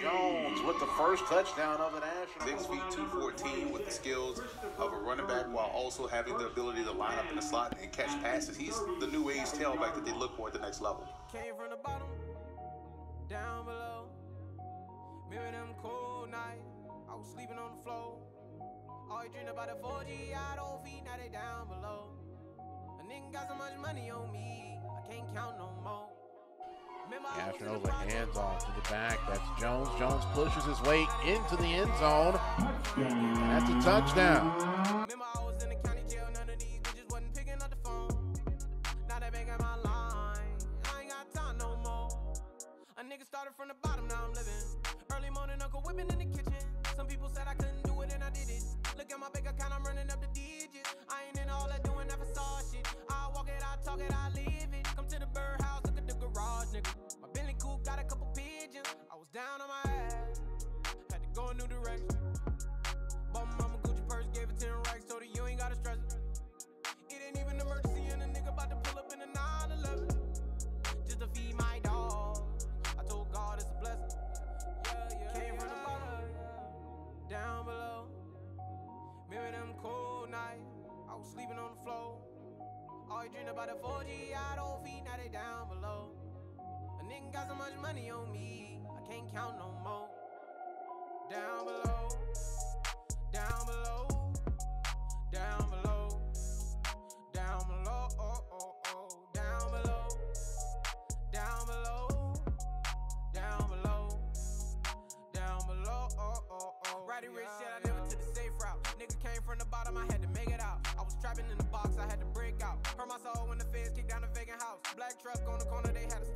Jones with the first touchdown of the national. Six feet, 214 with the skills of a running back while also having the ability to line up in the slot and catch passes. He's the new age tailback that they look for at the next level. Came from the bottom, down below. Remember them cold nights, I was sleeping on the floor. Always dream about the 4G, I don't feet, now they down below. A nigga got so much money on me, I can't count no more. Nationals a hands off to the back. That's Jones. Jones pushes his way into the end zone. That's a touchdown. Nigga started from the bottom, now I'm living. Early morning, Uncle whipping in the kitchen. Some people said I couldn't do it, and I did it. Look at my bank account, I'm running up the digits. I ain't in all that doing shit. I walk it, I talk it, I live nigga. My Bentley coupe got a couple pigeons. I was down on my ass, had to go a new direction. Bought my mama Gucci purse, gave it 10 racks, told her you ain't gotta stress it. It ain't even an emergency, and a nigga about to pull up in a 911. Just to feed my dog. I told God it's a blessing. Yeah, yeah. Came from the bottom, down below. Remember them cold nights, I was sleeping on the floor. Always dream about the 4G, I don't feet, now they down below. Nigga got so much money on me, I can't count no more. Down below, down below, down below, down below, oh, oh, oh, down below, down below, down below, down below, oh, oh, oh. Roddy Ricch shit, I never took the safe route. Nigga came from the bottom, I had to make it out. I was trapping in the box, I had to break out. Hurt my soul when the feds kicked down the vacant house. Black truck on the corner, they had a stakeout. Seen a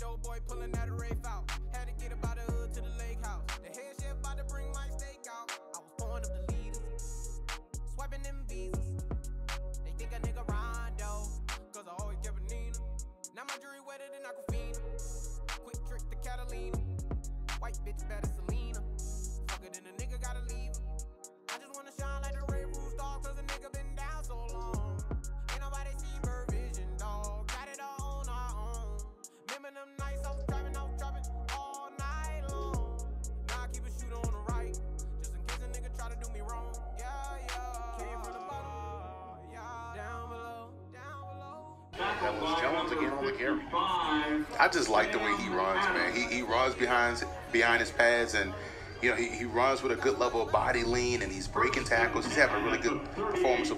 dope boy pulling out a rafe out. Jones again on the carry. I just like the way he runs, man. He, he runs behind behind his pads and you know he, he runs with a good level of body lean and he's breaking tackles. He's having a really good performance.